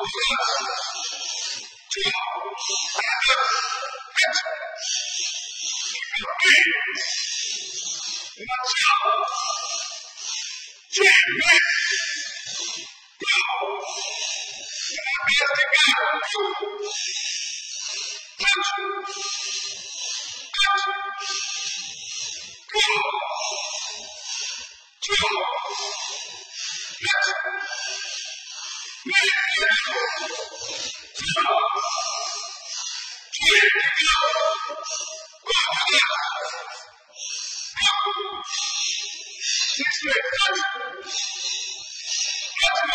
我叫一个，哎，对，我叫健威，Go，我敢，敢，敢，敢，敢，敢。立正！稍息！立正！向右看齐！齐步走！一、二、三、二、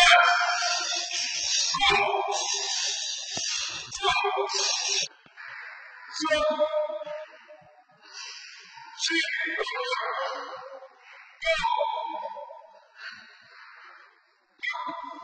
三、二、四、五、六、七、八、九、十、二、三、四、